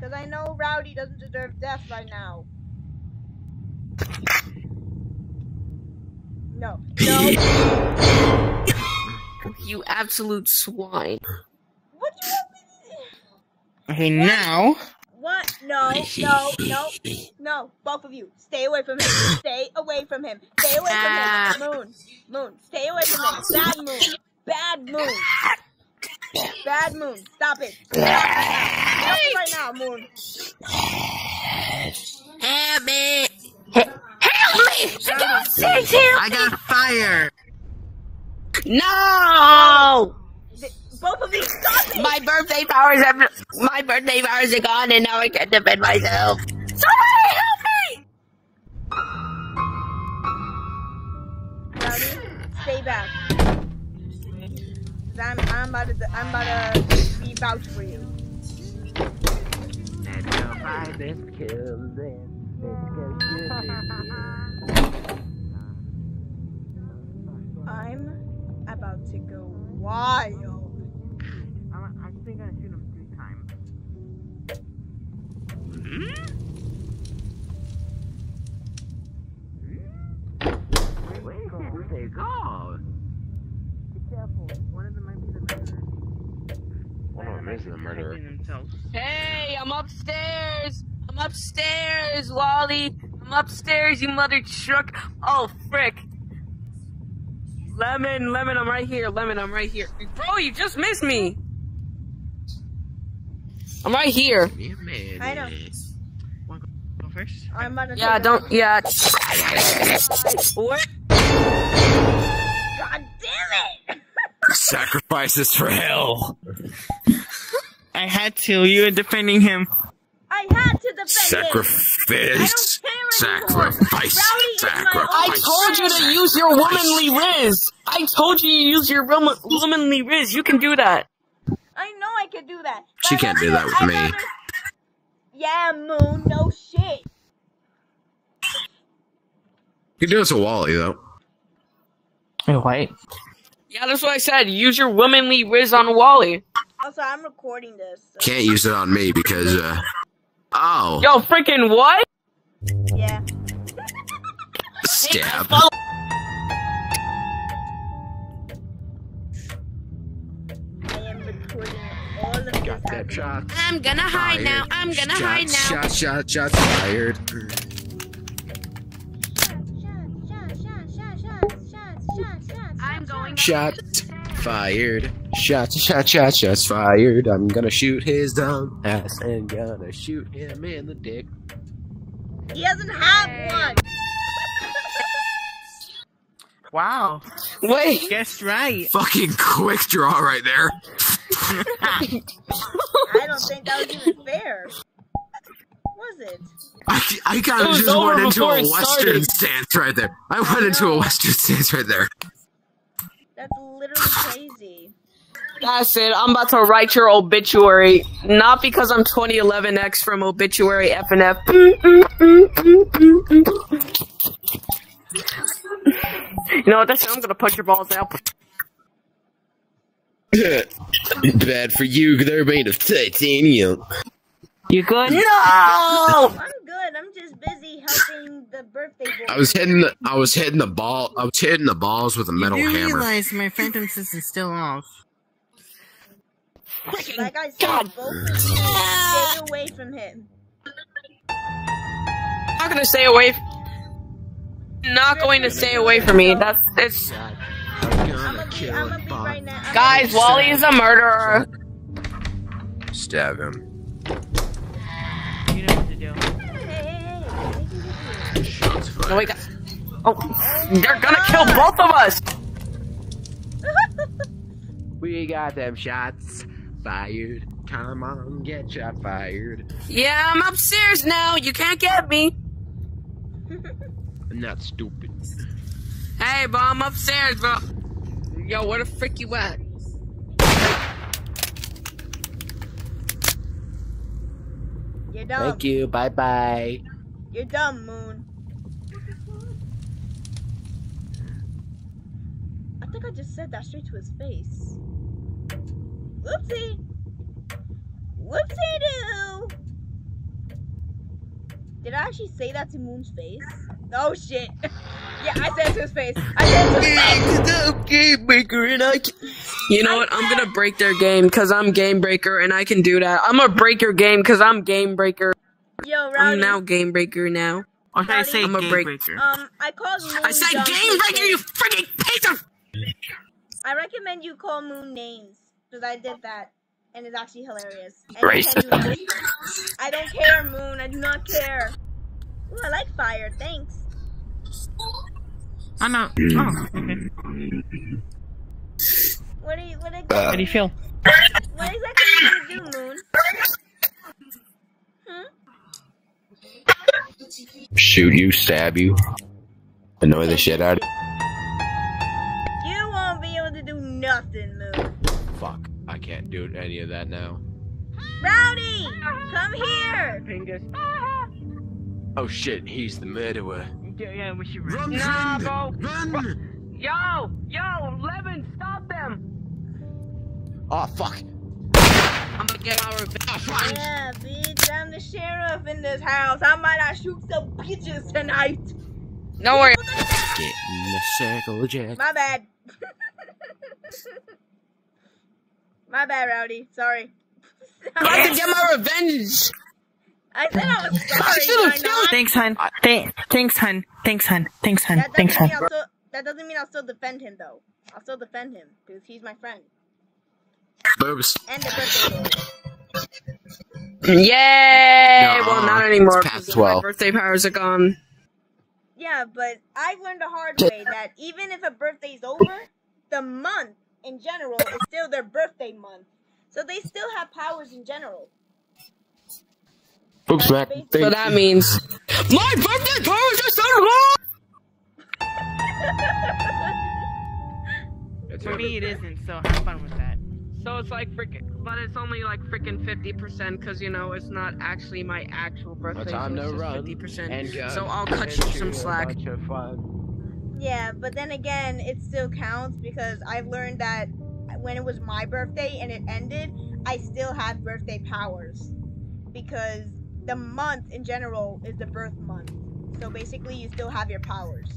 Because I know Rowdy doesn't deserve death right now. No. No. You absolute swine. what do you want me to Okay, now. What? No, no, no, no. Both of you, stay away from him. Stay away from him. Stay away Ah. from him. Moon, Moon, stay away from him. Bad Moon, bad Moon, bad Moon. Stop it. Stop it right now, Moon. Help me! Help me! For God's sake, help I got fire. No! Both of you, stop it. My birthday powers have my birthday powers are gone, and now I can't defend myself. Somebody help me! Rowdy, stay back. 'Cause I'm, I'm about to, I'm about to be vouch for you. I'm about to go wild. I think I shoot him three times. Where did they go? Be careful. One of them might be the murderer. One of them is the murderer. Hey, I'm upstairs. I'm upstairs, Wally. I'm upstairs, you mother truck. Oh, frick. Lemon, Lemon, I'm right here. Lemon, I'm right here. Bro, you just missed me. I'm right here. I know. Want to go first? I'm about to. Yeah, don't. Yeah. What? God damn it! Sacrifices for hell. I had to. You were defending him. I had to defend. Sacrifice. I don't care anymore. Sacrifice. Rowdy is my Sacrifice. I told you to use your womanly riz. I told you to use your woman- womanly riz. You can do that. I know I could do that. She can't do that with I'd me. Yeah, Moon. No shit. You can do this to Wally though. Wait. Yeah, that's what I said. Use your womanly riz on Wally. Also, I'm recording this. so- Can't use it on me because uh. Oh. Yo, freaking what? Yeah. Stab. I am recording all of this. Got that shot. I'm gonna hide now. I'm gonna shot, hide now. Shot, shot, shot fired. I'm going. Shot fired. Shot, shot, I'm going. shot, shots fired. I'm gonna shoot his dumb ass and gonna shoot him in the dick. He doesn't have one. Wow. Wait. Guess right. Fucking quick draw right there. I don't think that was even fair. Was it? I, I kind of just went into a western started. stance right there. I went into a western stance right there. That's literally crazy. That's it. I'm about to write your obituary. Not because I'm 2011X from Obituary FNF. You know what? That's it. I'm gonna punch your balls out. Bad for you. they're made of titanium. You good? No! I'm good. I'm just busy helping the birthday boy. I was hitting the, I was hitting the ball. I was hitting the balls with a metal you do hammer. realize my phantom system's still off. Like I said, God. both of you stay ah. away from him. I'm not gonna stay away. Not going to stay away from me. That's it's. I'm I'm gonna gonna be, I'm gonna be right now. I'm Guys, Wally is a murderer. Stab him. You know what to do. Hey, hey, hey, hey, they can get you. Shots fired. No, wait. Oh, they're gonna kill both of us. We got them shots fired. Come on, get shot fired. Yeah, I'm upstairs now. You can't get me. I'm not stupid. Hey, bro, I'm upstairs, bro. Yo, where the frick you at? You're dumb. Thank you. Bye bye. You're dumb, Moon. Think I just said that straight to his face. Whoopsie. Whoopsie doo. Did I actually say that to Moon's face? Oh shit. yeah, I said it to his face. I said it to his face. I'm game breaker and I can. You know what? I'm gonna break their game because I'm game breaker and I can do that. I'm gonna break your game because I'm game breaker. Yo, I'm now game breaker now. Or should I say I'm a game break- breaker? Um, I called Moon. I said game breaker, you freaking piece of. I recommend you call Moon names because I did that, and it's actually hilarious. And Racist. can I don't care, Moon. I do not care. Ooh, I like fire. Thanks. I know. Oh, okay. What do you? What, Uh, How do you feel? what exactly are you do, Moon? Hmm? Shoot you, stab you, annoy the shit out of You nothing, Moon. you. Fuck, I can't do any of that now. Rowdy, come here. Pingus. Oh shit, he's the murderer. Yeah, yeah, we should run. Nah, bro. Run! Yo, yo, Levin, stop them. Oh fuck! I'm gonna get our revenge. Ah, yeah, bitch, I'm the sheriff in this house. I might not shoot some bitches tonight. Don't worry. Get in the circle, Jack. My bad. My bad, Rowdy. Sorry. I'm about to get my revenge. I said I was sorry. I should've did I? Thanks, hun. Th- thanks, hun. Thanks, hun. Thanks, hun. That Thanks, doesn't, mean hun. I'll still, that doesn't mean I'll still defend him, though. I'll still defend him because he's my friend Boobs. and the birthday boy. Yay! Nuh-uh. Well, not anymore. Past because 12. My birthday powers are gone. Yeah, but I've learned the hard way that even if a birthday's over, the month in general is still their birthday month. So they still have powers in general. Boobs, Mac. So that means my birthday powers are so long. For me, it isn't, so have fun with that. So it's like freaking, but it's only like freaking fifty percent because you know it's not actually my actual birthday. time so to it's just run fifty percent. And So I'll cut you some slack. Yeah, but then again, it still counts because I've learned that when it was my birthday and it ended, I still had birthday powers because the month in general is the birth month. So basically, you still have your powers.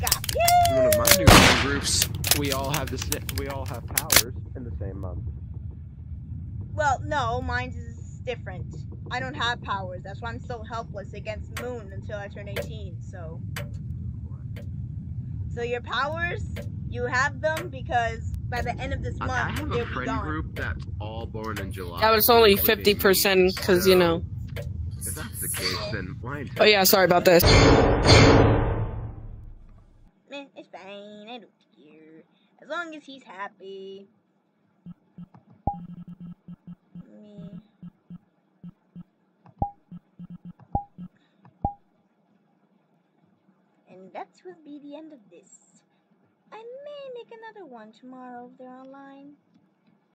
Got you. One of my new groups, we all have the we all have powers in the same month. Well, no, mine is different. I don't have powers. That's why I'm so helpless against Moon until I turn 18. So, so your powers, you have them because by the end of this I, month, I have a friend group that's all born in July. That was only 50 percent because you know. If that's the case, then why? Oh yeah, sorry about this. Meh, it's fine. I don't care. As long as he's happy. Will be the end of this. I may make another one tomorrow if they're online.